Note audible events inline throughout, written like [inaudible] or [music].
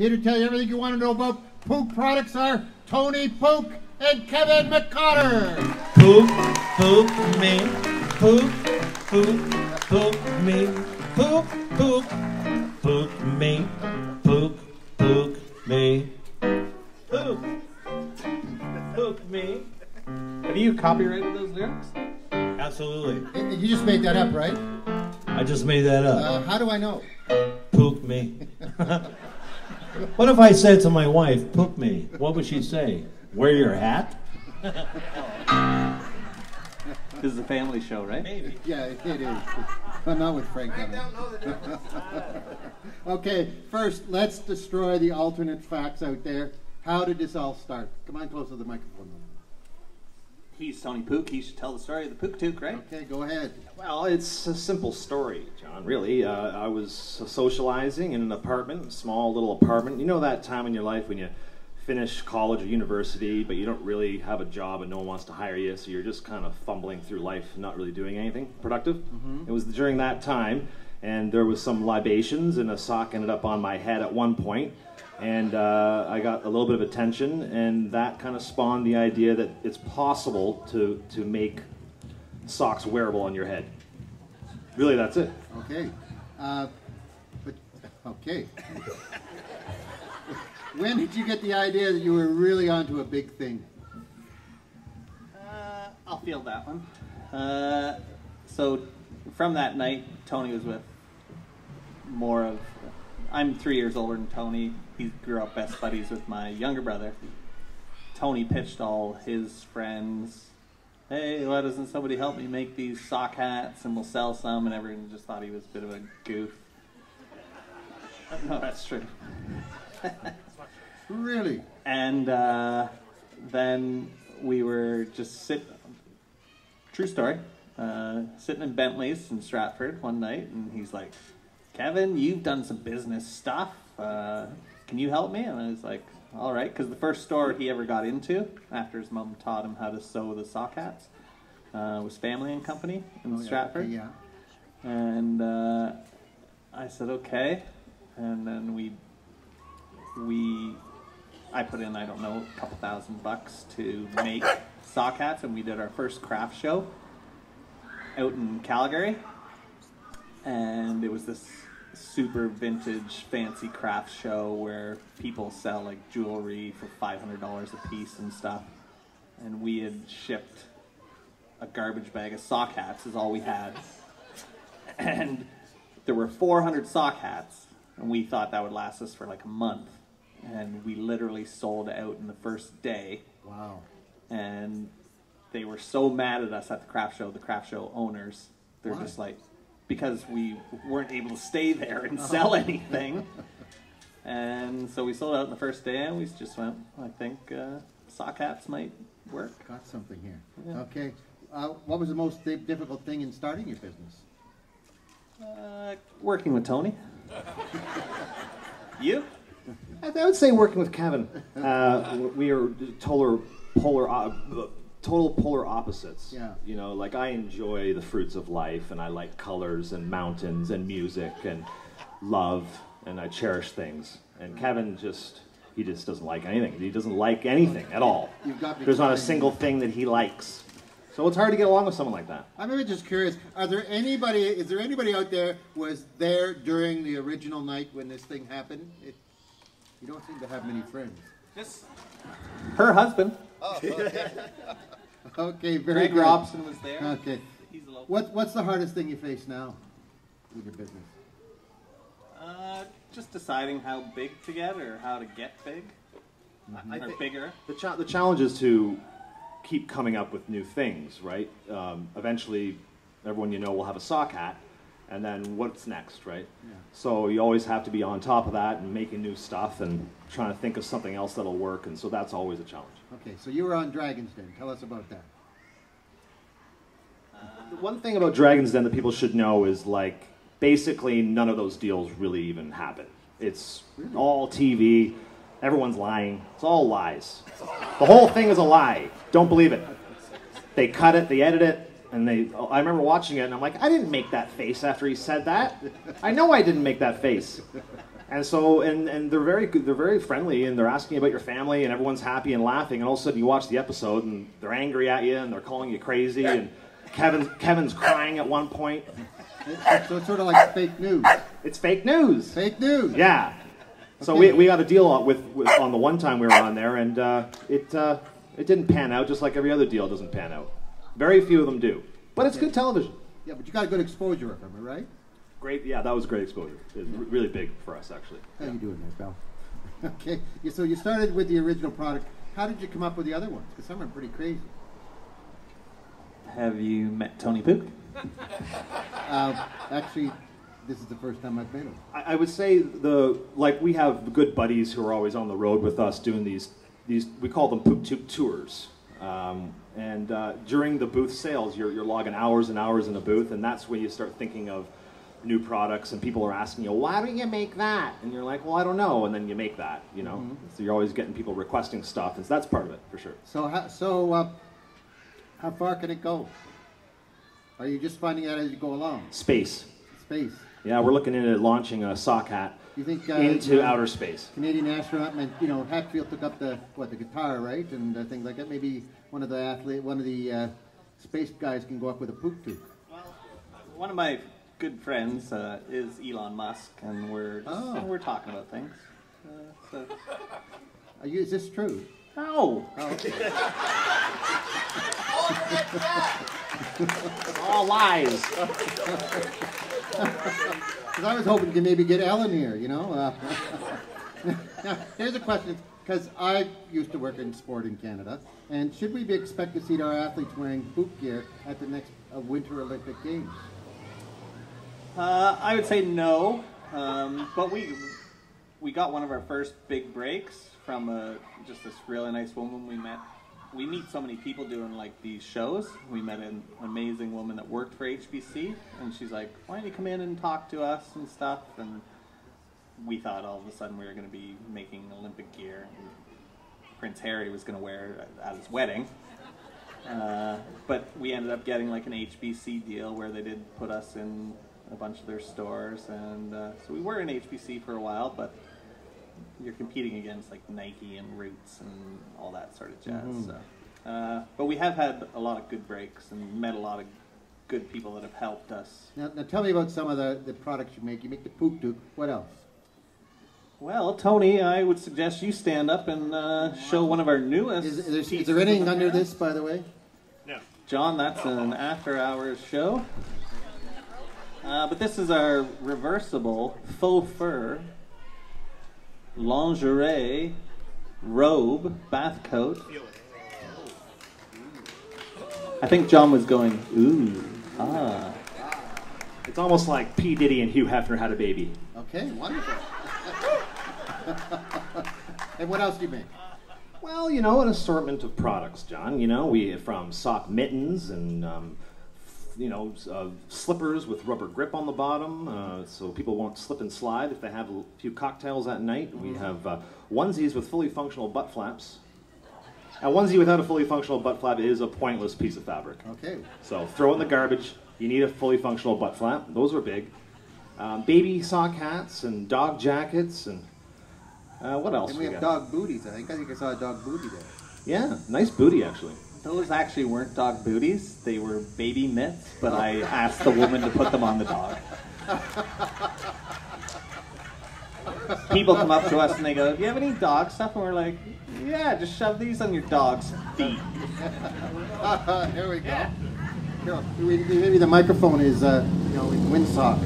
Here to tell you everything you want to know about Pook products are Tony Pook and Kevin McCotter. Poop, poop me, poop, poop, poop me, poop, poop, poop me, poop, poop me, poop, poop me. Have you copyrighted those lyrics? Absolutely. You just made that up, right? I just made that up. Uh, how do I know? Poop me. [laughs] what if I said to my wife, poop me? What would she say? Wear your hat? This is a family show, right? Maybe. Yeah, it is. But not with Frank on it. [laughs] okay, first, let's destroy the alternate facts out there. How did this all start? Come on close to the microphone. He's Tony Pook. He should tell the story of the Pook Toque, right? Okay, go ahead. Well, it's a simple story, John, really. Uh, I was socializing in an apartment, a small little apartment. You know that time in your life when you finish college or university, but you don't really have a job and no one wants to hire you, so you're just kind of fumbling through life, not really doing anything productive? Mm-hmm. It was during that time, and there was some libations, and a sock ended up on my head at one point, and uh, I got a little bit of attention, and that kind of spawned the idea that it's possible to, to make socks wearable on your head. Really, that's it. Okay. Uh, but, okay. when did you get the idea that you were really onto a big thing? Uh, I'll field that one. Uh, so, from that night, Tony was with more of. I'm three years older than Tony. He grew up best buddies with my younger brother. Tony pitched all his friends, hey, why doesn't somebody help me make these sock hats and we'll sell some? And everyone just thought he was a bit of a goof. [laughs] No, that's true. [laughs] Really? And uh, then we were just sitting, true story, uh, sitting in Bentley's in Stratford one night, and he's like, Kevin, you've done some business stuff. Uh, can you help me? And I was like, all right, because the first store he ever got into after his mom taught him how to sew the sock hats uh, was Family and Company in Oh, Stratford. okay, yeah. And uh, I said, okay. And then we, we, I put in, I don't know, a couple thousand bucks to make sock hats, and we did our first craft show out in Calgary. And it was this super vintage, fancy craft show where people sell like jewelry for $500 a piece and stuff. And we had shipped a garbage bag of sock hats, is all we had [clears throat] and there were 400 sock hats, and we thought that would last us for like a month. And we literally sold out in the first day, Wow. and they were so mad at us at the craft show. The craft show owners, they're Why? just like, because we weren't able to stay there and sell anything. and so we sold out in the first day, and we just went, I think uh, sock hats might work. Got something here. Yeah. Okay. Uh, what was the most di- difficult thing in starting your business? Uh, working with Tony. you? I I would say working with Kevin. Uh, we are polar, polar, uh, total polar opposites. Yeah. You know, like I enjoy the fruits of life, and I like colors and mountains and music and love, and I cherish things. And Kevin just. He just doesn't like anything. He doesn't like anything at all. You've got There's not a single thing that he likes. So it's hard to get along with someone like that. I'm really just curious. Are there anybody? Is there anybody out there who was there during the original night when this thing happened? It, you don't seem to have many friends. Just her husband. [laughs] Okay, very Greg good. Robson was there. Okay. He's a local. What What's the hardest thing you face now with your business? Uh, just deciding how big to get or how to get big. I or bigger. The, cha- the challenge is to keep coming up with new things, right? Um, eventually, everyone you know will have a sock hat, and then what's next, right? So you always have to be on top of that and making new stuff and trying to think of something else that'll work, and so that's always a challenge. Okay, so you were on Dragon's Den. Tell us about that. The one thing about Dragon's Den that people should know is like basically none of those deals really even happen. It's all TV. Everyone's lying. It's all lies. The whole thing is a lie. Don't believe it. They cut it, they edit it, and they. I remember watching it, and I'm like, I didn't make that face after he said that. I know I didn't make that face. And so, and, and they're very good, they're very friendly, and they're asking about your family, and everyone's happy and laughing. And all of a sudden, you watch the episode, and they're angry at you, and they're calling you crazy, and Kevin Kevin's crying at one point. So it's sort of like fake news. It's fake news. Fake news. Yeah. So Okay. we, we got a deal on- with, with on the one time we were on there, and uh, it uh, it didn't pan out, just like every other deal doesn't pan out. Very few of them do, but it's good television. Yeah, but you got a good exposure from it, right? Great, yeah, that was great exposure. It was re- really big for us, actually. How you doing there, pal? [laughs] Okay, yeah, so you started with the original product. How did you come up with the other ones? Because some are pretty crazy. Have you met Tony Pook? [laughs] Uh, actually, this is the first time I've met him. I, I would say the like we have good buddies who are always on the road with us doing these these we call them Pook toque tours. Um, and uh, during the booth sales, you're, you're logging hours and hours in a booth, and that's when you start thinking of new products. And people are asking you, "Why don't you make that?" And you're like, "Well, I don't know." And then you make that, you know. So you're always getting people requesting stuff, and so that's part of it for sure. So, how, so uh, how far can it go? Are you just finding out as you go along? Space. Space. Yeah, we're looking into launching a sock hat You think uh, into uh, outer space. Canadian astronaut, meant, you know, Hadfield took up the what the guitar, right, and uh, things like that. Maybe one of the athlete, one of the uh, space guys can go up with a Pook toque. Well, one of my good friends uh, is Elon Musk, and we're just, Oh. we're talking about things. Uh, so. Are you, is this true? No. Oh, okay. [laughs] All lies. [laughs] Because I was hoping to maybe get Elon here, you know. Uh, [laughs] now, here's a question, because I used to work in sport in Canada, and should we be expect to see our athletes wearing Pook gear at the next uh, Winter Olympic Games? Uh, I would say no, um, but we we got one of our first big breaks from uh just this really nice woman we met. We meet so many people doing like these shows. We met an amazing woman that worked for HBC, and she's like, "Why don't you come in and talk to us and stuff?" And we thought all of a sudden we were going to be making Olympic gear. And Prince Harry was going to wear it at his wedding. Uh, but we ended up getting like an HBC deal where they did put us in a bunch of their stores, and uh, so we were in HBC for a while. But you're competing against like Nike and Roots and all that sort of jazz. Mhm. So, uh, but we have had a lot of good breaks and met a lot of good people that have helped us. Now, now tell me about some of the, the products you make. You make the Pook toque. What else? Well, Tony, I would suggest you stand up and uh, show one of our newest. Is, is, there, is there anything under apparel. this, by the way? No. John, that's an after hours show. Uh, but this is our reversible faux fur lingerie robe bath coat. I think John was going, ooh, ah. It's almost like P. Diddy and Hugh Hefner had a baby. Okay, wonderful. [laughs] and what else do you make? Well, you know, an assortment of products, John. You know, we from sock mittens and um, f- you know uh, slippers with rubber grip on the bottom, uh, so people won't slip and slide if they have a few cocktails at night. We have uh, onesies with fully functional butt flaps. A onesie without a fully functional butt flap is a pointless piece of fabric. Okay. So throw in the garbage. You need a fully functional butt flap. Those are big. Um, baby sock hats and dog jackets and uh, what else? And we have got? dog booties. I think I think I saw a dog booty there. Yeah, nice booty actually. Those actually weren't dog booties, they were baby mitts, but I asked the woman to put them on the dog. People come up to us and they go, Do you have any dog stuff? And we're like, Yeah, just shove these on your dog's feet. [laughs] there we go. Maybe the microphone is, uh, you know, in windsock.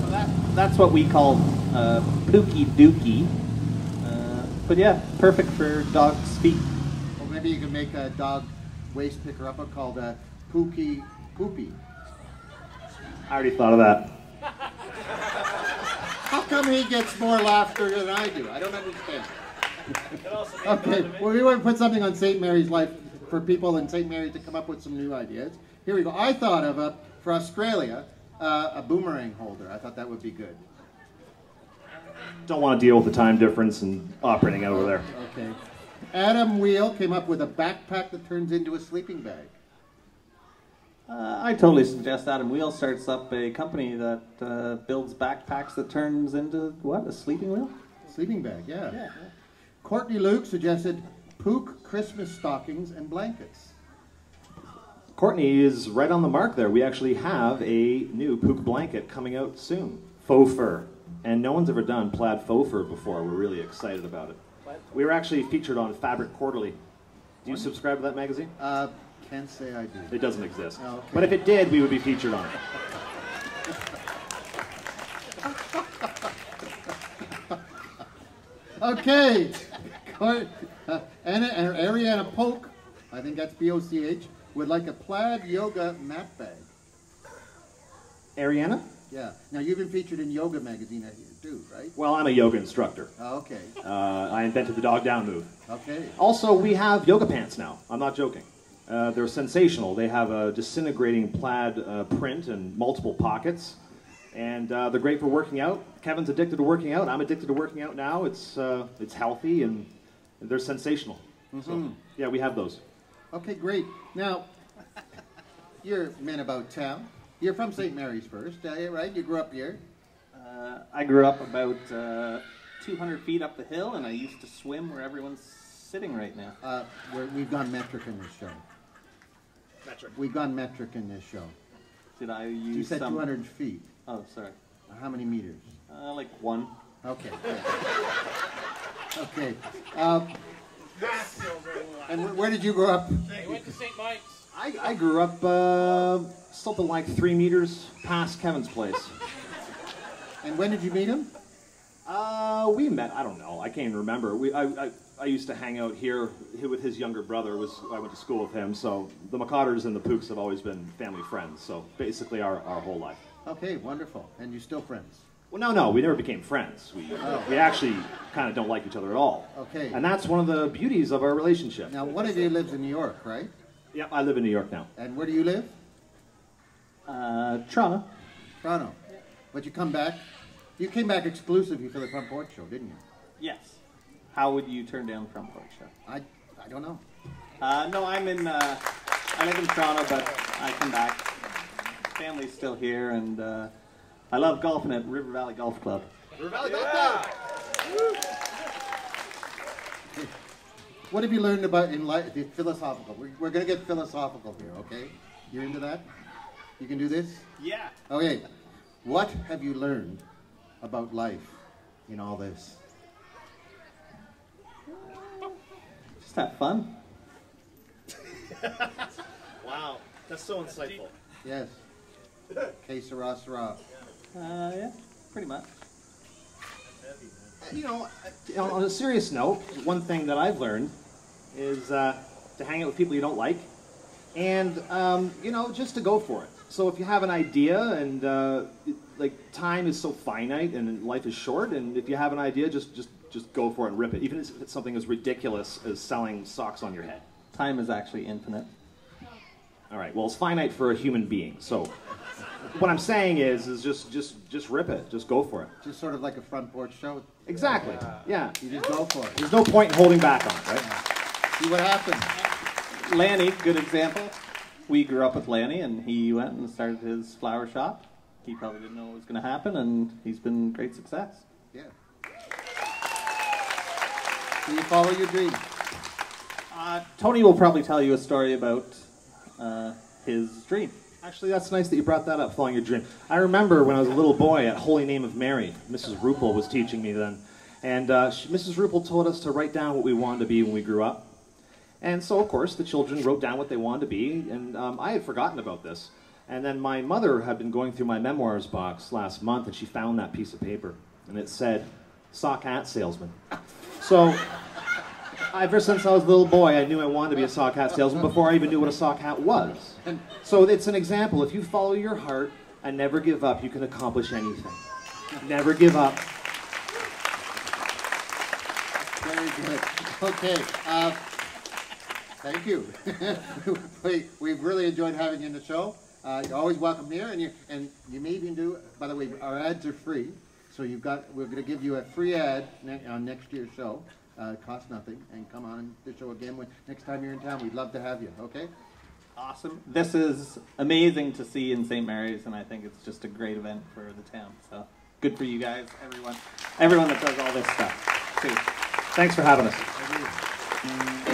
So that, that's what we call uh, pookie dookie. Uh, but yeah, perfect for dogs' feet. Maybe you can make a dog waste picker up called a Pookie Poopy. I already thought of that. How come he gets more laughter than I do? I don't understand. Okay, well, we want to put something on St. Mary's Life for people in St. Mary's to come up with some new ideas. Here we go. I thought of a, for Australia, uh, a boomerang holder. I thought that would be good. Don't want to deal with the time difference and operating out over there. Okay. Adam Wheel came up with a backpack that turns into a sleeping bag. Uh, I totally suggest Adam Wheel starts up a company that uh, builds backpacks that turns into what? A sleeping wheel? Sleeping bag, yeah. yeah. Courtney Luke suggested Pook Christmas stockings and blankets. Courtney is right on the mark there. We actually have a new Pook blanket coming out soon. Faux fur. And no one's ever done plaid faux fur before. We're really excited about it. We were actually featured on Fabric Quarterly. Do you subscribe to that magazine? Uh, can't say I do. It doesn't exist. Okay. But if it did, we would be featured on it. [laughs] Okay. Uh, Anna, uh, Ariana Polk, I think that's B-O-C-H, would like a plaid yoga mat bag. Ariana? Yeah. Now you've been featured in Yoga Magazine too, right? Well, I'm a yoga instructor. Oh, okay. Uh, I invented the dog down move. Okay. Also, we have yoga pants now. I'm not joking. Uh, they're sensational. They have a disintegrating plaid uh, print and multiple pockets, and uh, they're great for working out. Kevin's addicted to working out. I'm addicted to working out now. It's uh, it's healthy and they're sensational. So yeah, we have those. Okay, great. Now, you're men about town. You're from St. Mary's first, uh, right? You grew up here. Uh, I grew up about uh, 200 feet up the hill, and I used to swim where everyone's sitting right now. Uh, we're, we've gone metric in this show. Metric. We've gone metric in this show. Did I use You said some? 200 feet. Oh, sorry. How many meters? Uh, like one. Okay. [laughs] Okay. Um, and where did you grow up? He went to St. Mike's. I, I grew up uh, something like three meters past Kevin's place. And when did you meet him? Uh, we met. I don't know. I can't even remember. We, I, I, I used to hang out here with his younger brother. Was I went to school with him. So the McCotters and the Pooks have always been family friends. So basically, our, our whole life. Okay, wonderful. And you still friends? Well, no, no, we never became friends. We, we actually kind of don't like each other at all. Okay. And that's one of the beauties of our relationship. Now, one of you lives in New York, right? Yeah, I live in New York now. And where do you live? Uh, Toronto. Toronto. But you come back. You came back exclusively for the front porch show, didn't you? Yes. How would you turn down the front porch show? I, I don't know. Uh, no, I'm in. Uh, I live in Toronto, but I come back. Family's still here, and uh, I love golfing at River Valley Golf Club. River Valley Golf Club. [laughs] What have you learned about in life? The philosophical. We're, we're going to get philosophical here, okay? You're into that? You can do this? Yeah. Okay. What have you learned about life in all this? Just have fun. [laughs] Wow, that's so insightful. Yes. Que sera, sera. Uh, yeah, pretty much. You know, uh, on a serious note, one thing that I've learned is uh, to hang out with people you don't like, and um, you know, just to go for it. So if you have an idea, and uh, it, like time is so finite and life is short, and if you have an idea, just just just go for it and rip it, even if it's something as ridiculous as selling socks on your head. Time is actually infinite. All right. Well, it's finite for a human being. So what I'm saying is, is just just just rip it. Just go for it. Just sort of like a front porch show. Exactly. Yeah. You just go for it. There's no point in holding back on it, right? See what happens. Lanny, good example. We grew up with Lanny, and he went and started his flower shop. He probably didn't know what was going to happen, and he's been great success. Yeah. So you follow your dream. Uh, Tony will probably tell you a story about uh, his dream. Actually, that's nice that you brought that up, following your dream. I remember when I was a little boy at Holy Name of Mary, Mrs. Rupel was teaching me then. And uh, she, Mrs. Rupel told us to write down what we wanted to be when we grew up. And so, of course, the children wrote down what they wanted to be, and um, I had forgotten about this. And then my mother had been going through my memoirs box last month, and she found that piece of paper, and it said, sock hat salesman. So, ever since I was a little boy, I knew I wanted to be a sock hat salesman before I even knew what a sock hat was. So it's an example. If you follow your heart and never give up, you can accomplish anything. Never give up. Very good. Okay. Uh, thank you. [laughs] we, we've really enjoyed having you in the show. Uh, you're always welcome here, and you and you may even do. By the way, our ads are free, so you've got. We're going to give you a free ad ne- on next year's show. Uh, it costs nothing, and come on the show again when next time you're in town. We'd love to have you. Okay. awesome. This is amazing to see in St. Mary's, and I think it's just a great event for the town. So good for you guys, everyone, everyone that does all this stuff. Too. Thanks for having us.